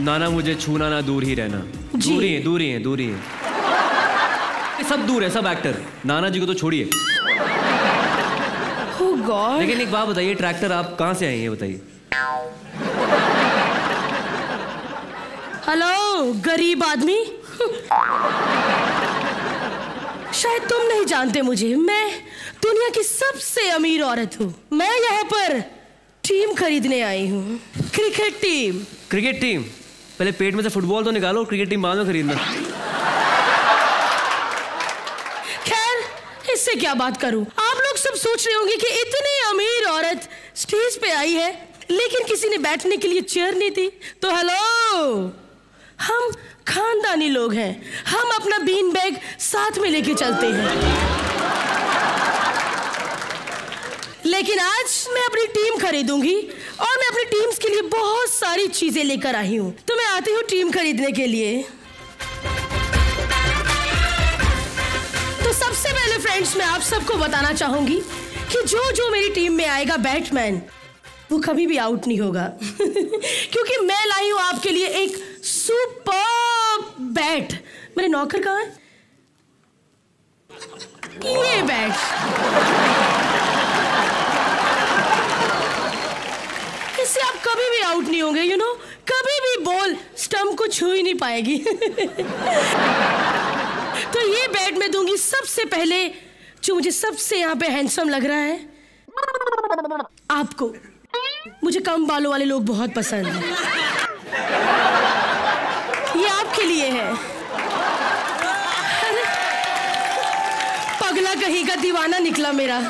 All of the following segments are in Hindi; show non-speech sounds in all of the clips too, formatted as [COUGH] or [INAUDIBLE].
नाना मुझे छूना ना दूर ही रहना। दूर ही है दूर ही है दूर ही है। ये सब दूर है सब एक्टर नाना जी को तो छोड़िए। Oh लेकिन एक बात बताइए ट्रैक्टर आप कहाँ से आए हैं, बताइए। हेलो गरीब आदमी। शायद तुम नहीं जानते मुझे मैं दुनिया की सबसे अमीर औरत हूँ। मैं यहाँ पर टीम खरीदने आई हूँ। क्रिकेट टीम क्रिकेट टीम पहले पेट में से फुटबॉल तो निकालो क्रिकेट टीम बाद में खरीदना। खैर, इससे क्या बात करूँ? आप लोग सब सोच रहे होंगे कि इतनी अमीर औरत स्टेज पे आई है, लेकिन किसी ने बैठने के लिए चेयर नहीं दी। तो हेलो, हम खानदानी लोग हैं। हम अपना बीन बैग साथ में लेके चलते हैं। लेकिन आज मैं अपनी टीम खरीदूँगी। और मैं अपनी टीम्स के लिए बहुत सारी चीज़ें लेकर आई हूँ। तो मैं आती हूँ टीम खरीदने के लिए। तो सबसे पहले फ्रेंड्स मैं आप सबको बताना चाहूँगी कि जो जो मेरी टीम में आएगा बैटमैन, वो कभी भी आउट नहीं होगा। [LAUGHS] क्योंकि मैं लाई हूँ आपके लिए एक सुपर बैट मेरे नौकर कहाँ है? ये बैट इससे आप कभी भी आउट नहीं होंगे यू you नो know? कभी भी बॉल स्टम्प को छू ही नहीं पाएगी। [LAUGHS] तो ये बैट मैं दूँगी सबसे पहले, जो मुझे सबसे यहाँ पे हैंडसम लग रहा है। आपको। मुझे कम बालों वाले लोग बहुत पसंद हैं। ये आपके लिए है। पगला कहीं का दीवाना निकला मेरा।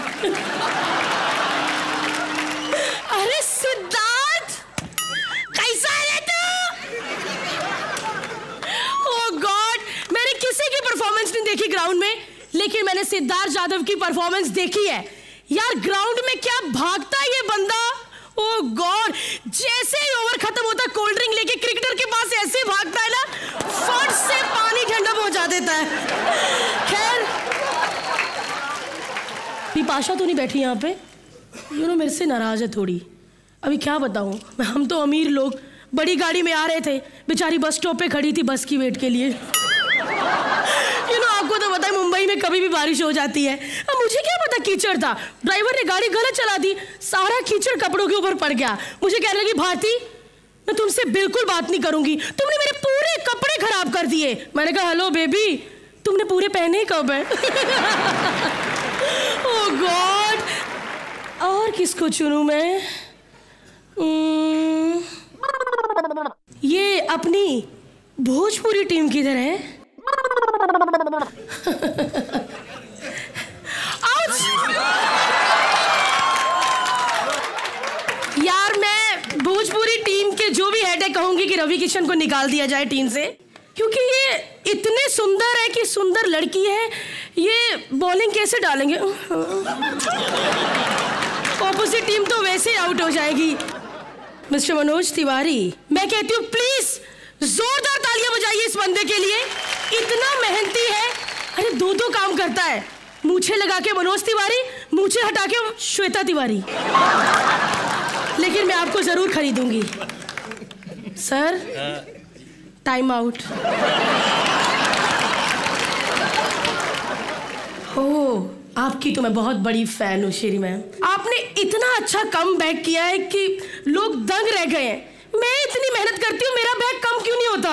ग्राउंड में, लेकिन मैंने सिद्धार्थ यादव की परफॉर्मेंस देखी है। यार ग्राउंड में क्या भागता है ये बंदा? ओह गॉड जैसे ही ओवर खत्म होता कोल्ड ड्रिंक लेके क्रिकेटर के पास ऐसे भागता है ना, फट से पानी ठंडा पहुँचा देता है। खैर, पिपाशा तो नहीं बैठी यहाँ पे? यू नो मेरे से नाराज़ है थोड़ी। अभी क्या बताऊँ? हम तो अमीर लोग, बड़ी गाड़ी में आ रहे थे। बेचारी बस स्टॉप पे खड़ी थी बस की वेट के लिए यू नो आपको तो पता है मुंबई में कभी भी बारिश हो जाती है। अब मुझे क्या पता कीचड़ था। ड्राइवर ने गाड़ी गलत चला दी। सारा कीचड़ कपड़ों के ऊपर पड़ गया। मुझे कहने लगी भारती मैं तुमसे बिल्कुल बात नहीं करूँगी। तुमने मेरे पूरे कपड़े खराब कर दिए। मैंने कहा हेलो बेबी तुमने पूरे पहने कब है? ओह गॉड और किसको चुनूं मैं? Hmm, ये अपनी भोजपुरी टीम किधर है! यार, मैं भोजपुरी टीम के जो भी हेड है कहूँगी कि रवि किशन को निकाल दिया जाए टीम से, क्योंकि ये इतने सुंदर है कि सुंदर लड़की है, ये बॉलिंग कैसे डालेंगे? ऑपोजिट टीम तो वैसे आउट हो जाएगी। मिस्टर मनोज तिवारी, मैं कहती हूँ प्लीज़ जोरदार तालियाँ बजाइए इस बंदे के लिए। इतना मेहनती है अरे दो दो काम करता है। मूछे लगा के मनोज तिवारी, मूछे हटा के श्वेता तिवारी। लेकिन मैं आपको ज़रूर खरीदूँगी। सर टाइम आउट ओह आपकी तो मैं बहुत बड़ी फ़ैन हूँ, श्री मैम। आपने इतना अच्छा कम बैक किया है कि लोग दंग रह गए हैं। मैं इतनी मेहनत करती हूँ, मेरा बैग कम क्यों नहीं होता?